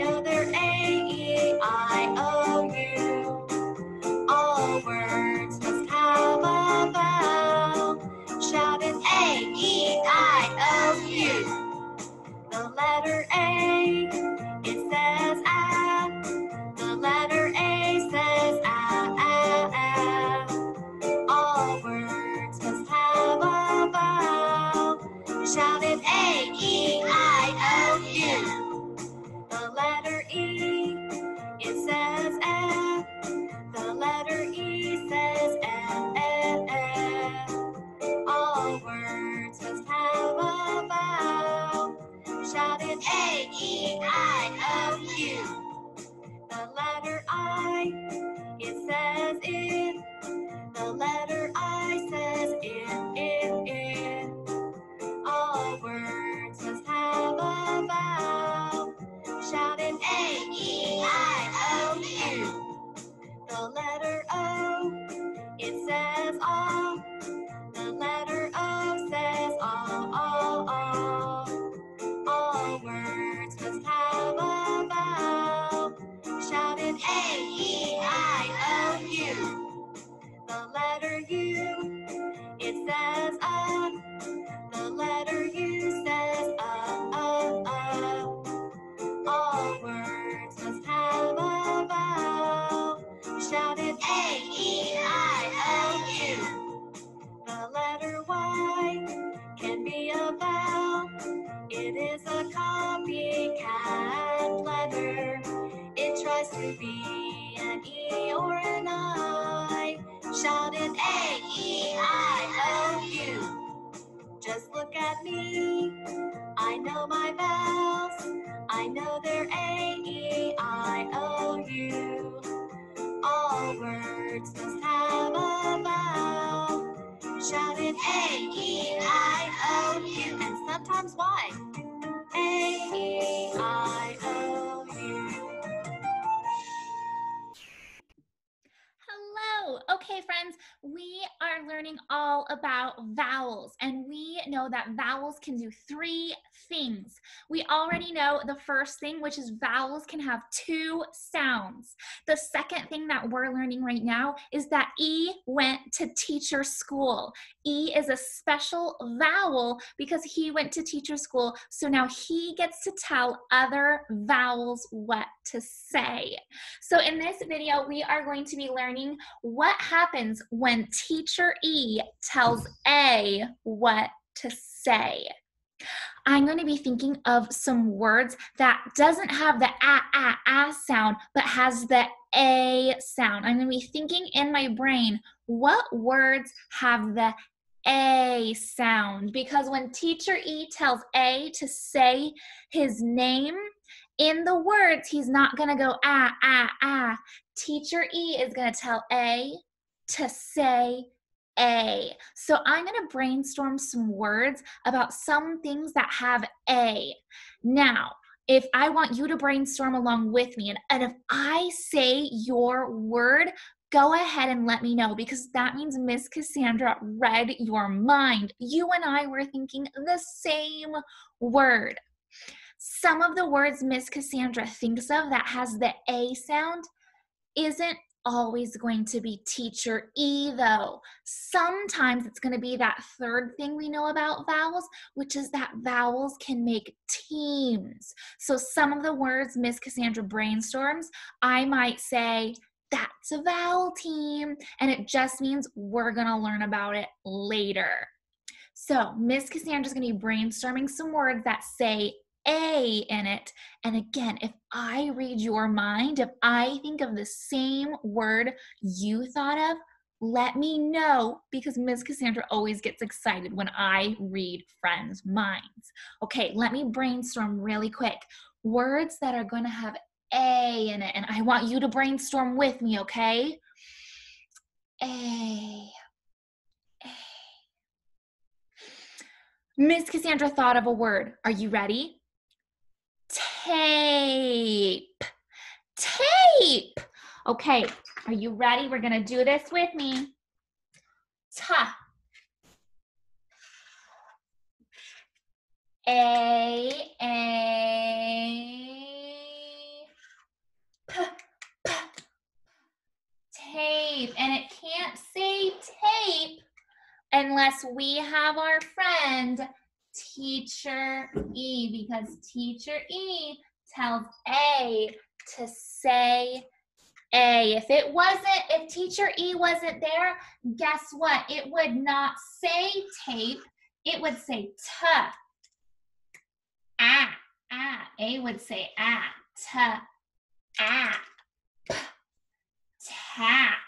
know they're A, E, I, O, U. All words must have a vowel. Shout it A, E, I, O, U. The letter A, Shout it A, E, I, O, U. The letter I, it says it. The letter I says it, it, it. All words must have a vowel. Shout it A, E, I, O, U. The letter O, Just look at me. I know my vowels. I know they're A, E, I, O, U. All words must have a vowel. Shout it A, E, I, O, U. And sometimes Y. A, E, I, O, U. Hello. Okay, friends, we are learning all about vowels, and we know that vowels can do three things. We already know the first thing, which is vowels can have two sounds. The second thing that we're learning right now is that E went to teacher school. E is a special vowel because he went to teacher school, so now he gets to tell other vowels what to say. So in this video, we are going to be learning what happens when teacher E tells A what to say. I'm going to be thinking of some words that doesn't have the ah ah ah sound but has the a sound. I'm going to be thinking in my brain what words have the a sound because when teacher E tells A to say his name in the words, he's not going to go ah ah ah. Teacher E is going to tell A to say a. So I'm going to brainstorm some words about some things that have A. Now, if I want you to brainstorm along with me, and, and if I say your word, go ahead and let me know because that means Miss Kasandra read your mind. You and I were thinking the same word. Some of the words Miss Kasandra thinks of that has the A sound isn't always going to be teacher E though. Sometimes it's going to be that third thing we know about vowels, which is that vowels can make teams. So some of the words Miss Kasandra brainstorms, I might say, that's a vowel team, and it just means we're going to learn about it later. So Miss Kasandra's going to be brainstorming some words that say a in it. And again, if I read your mind, if I think of the same word you thought of, let me know because Miss Kasandra always gets excited when I read friends' minds. Okay, let me brainstorm really quick. Words that are going to have A in it, and I want you to brainstorm with me, okay? A. A. Miss Kasandra thought of a word. Are you ready? tape. Tape. Okay, are you ready? We're going to do this with me. Ta. A a. tape. And it can't say tape unless we have our friend teacher E because teacher E tells A to say A. If it wasn't, if teacher E wasn't there, guess what? It would not say tape, it would say t. Ah, ah. A would say ah, t, ah, p, tap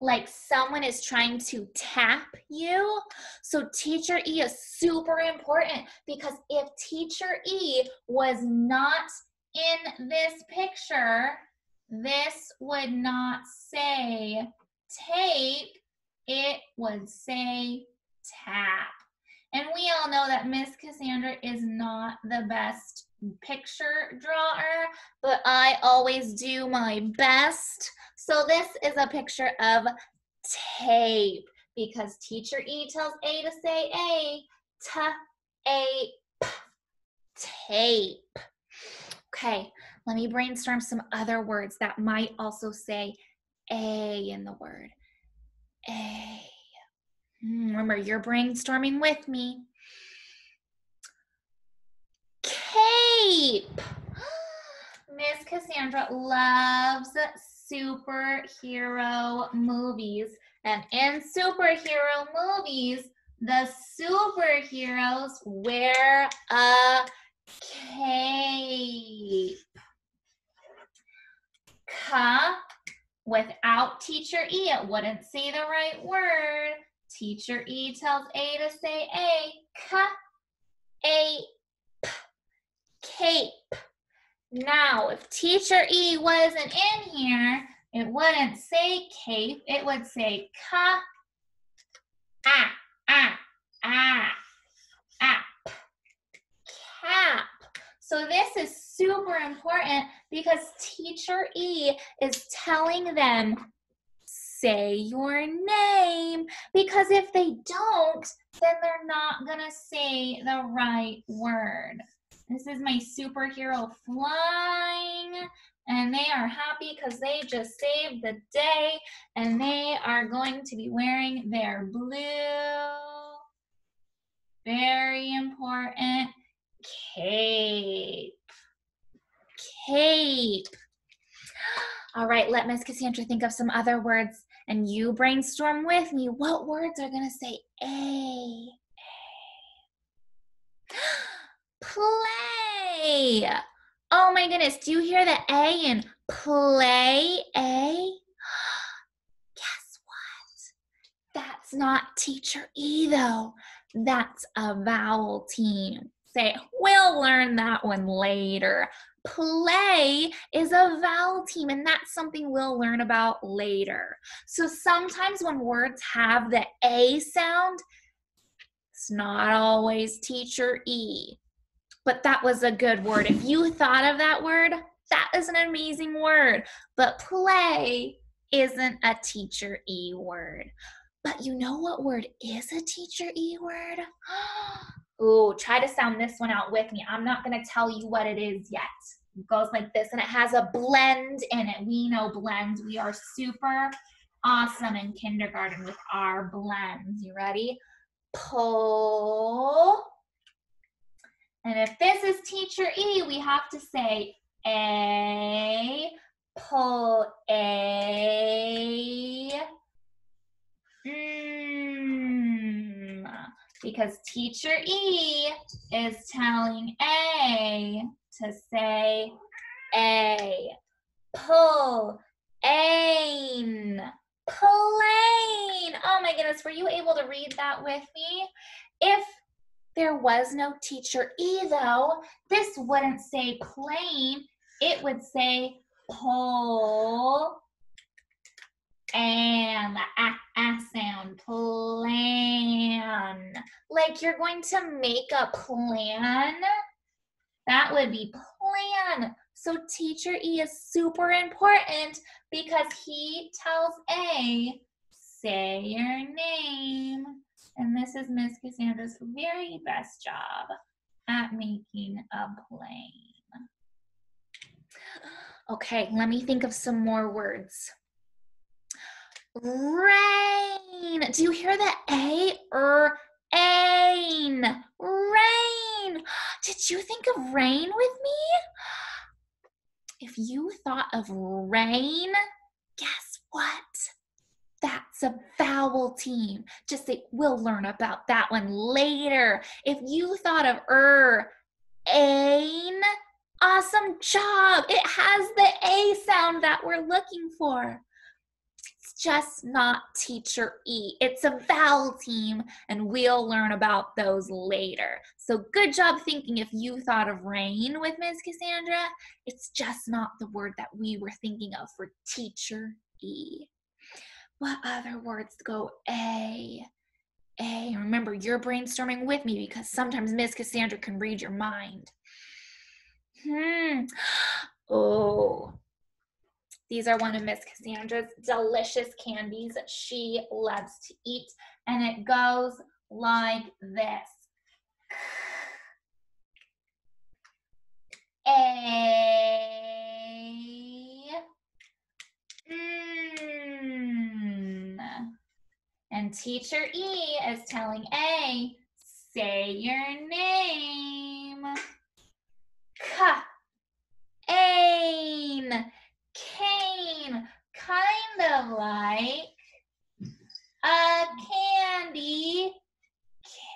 like someone is trying to tap you. So teacher E is super important because if teacher E was not in this picture, this would not say tape, it would say tap. And we all know that Miss Kasandra is not the best picture drawer, but I always do my best. So this is a picture of tape because teacher E tells A to say A, t, a, p, tape. Okay, let me brainstorm some other words that might also say A in the word. A. Hmm, remember, you're brainstorming with me. Miss Kasandra loves superhero movies. And in superhero movies, the superheroes wear a cape. Ka, without teacher E, it wouldn't say the right word. Teacher E tells A to say A. Ka, a, cape. Now, if teacher E wasn't in here, it wouldn't say cape, it would say ka, ah, ah, ah, ah, cap. So this is super important because teacher E is telling them, say your name. Because if they don't, then they're not gonna say the right word. This is my superhero flying. And they are happy because they just saved the day. And they are going to be wearing their blue, very important cape. Cape. All right, let Miss Kasandra think of some other words and you brainstorm with me. What words are going to say A? Play. Oh my goodness, do you hear the A in play? A? Guess what? That's not teacher E though. That's a vowel team. Say, we'll learn that one later. Play is a vowel team, and that's something we'll learn about later. So sometimes when words have the A sound, it's not always teacher E but that was a good word. If you thought of that word, that is an amazing word. But play isn't a teacher E word. But you know what word is a teacher E word? Oh, try to sound this one out with me. I'm not going to tell you what it is yet. It goes like this, and it has a blend in it. We know blends. We are super awesome in kindergarten with our blends. You ready? Pull and if this is teacher E, we have to say A, pull A. Mm, because teacher E is telling A to say A. Pull, ain, plane. Oh my goodness, were you able to read that with me? If there was no teacher E though. This wouldn't say plane, it would say pull and the ah, ah sound, plan. Like you're going to make a plan. That would be plan. So teacher E is super important because he tells A, say your name. This is Miss Kasandra's very best job at making a plane. Okay, let me think of some more words. Rain. Do you hear the A? Er, ain. Rain. Did you think of rain with me? If you thought of rain, guess what? That's a vowel team. Just say, we'll learn about that one later. If you thought of er, ain, awesome job. It has the A sound that we're looking for. It's just not teacher E. It's a vowel team, and we'll learn about those later. So good job thinking if you thought of rain with Ms. Kasandra. It's just not the word that we were thinking of for teacher E. What other words go A? A. Remember, you're brainstorming with me because sometimes Miss Kasandra can read your mind. Hmm. Oh. These are one of Miss Kasandra's delicious candies that she loves to eat. And it goes like this. A. Mm. And teacher E is telling A, say your name. Ain. Cane. Kind of like a candy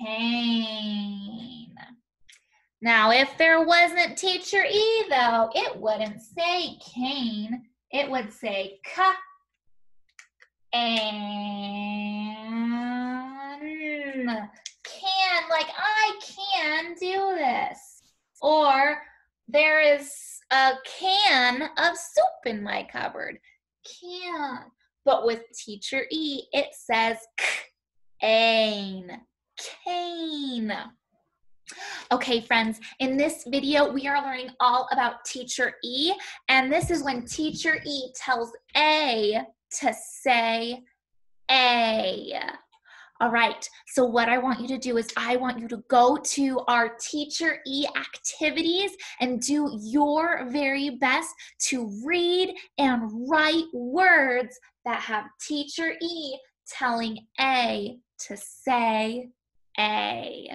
cane. Now, if there wasn't teacher E though, it wouldn't say cane. It would say ka. And can, like I can do this. Or there is a can of soup in my cupboard. Can. But with teacher E, it says cane. Cane. Okay, friends, in this video, we are learning all about teacher E, and this is when teacher E tells A to say A. All right, so what I want you to do is I want you to go to our Teacher E activities and do your very best to read and write words that have Teacher E telling A to say A.